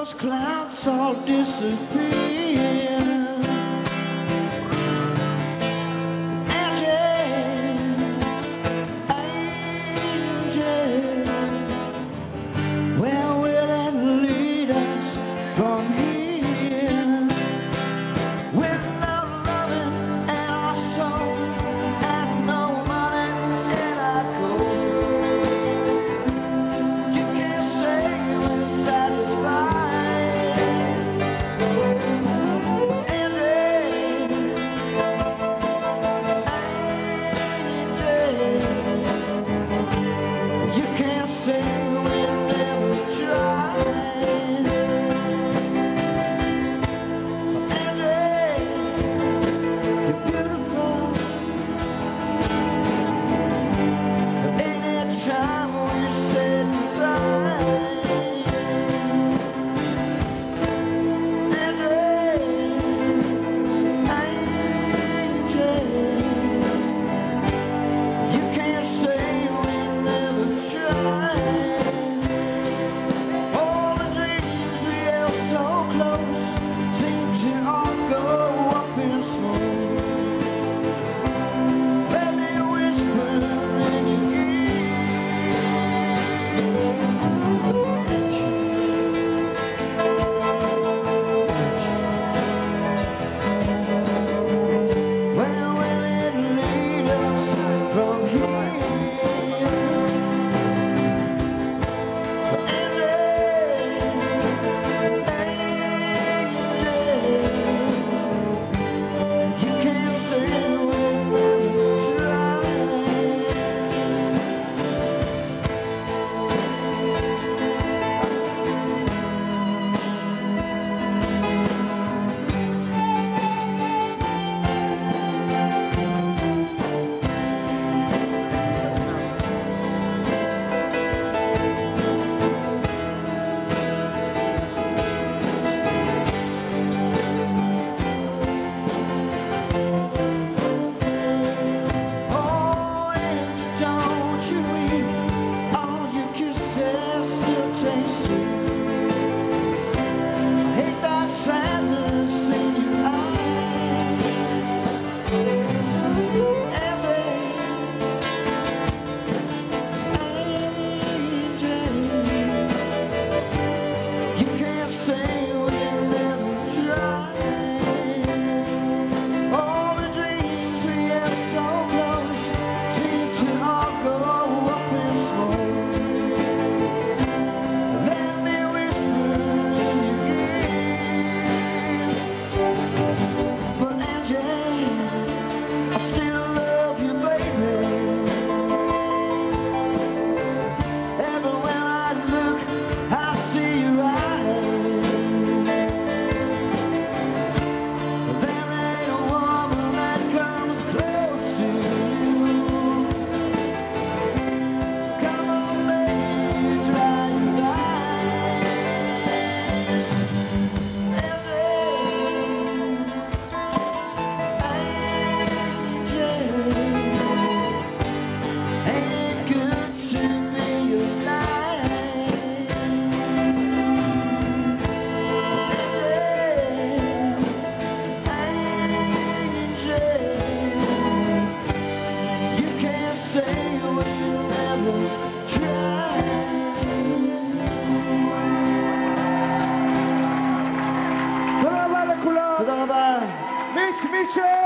those clouds all disappear. Mitchell!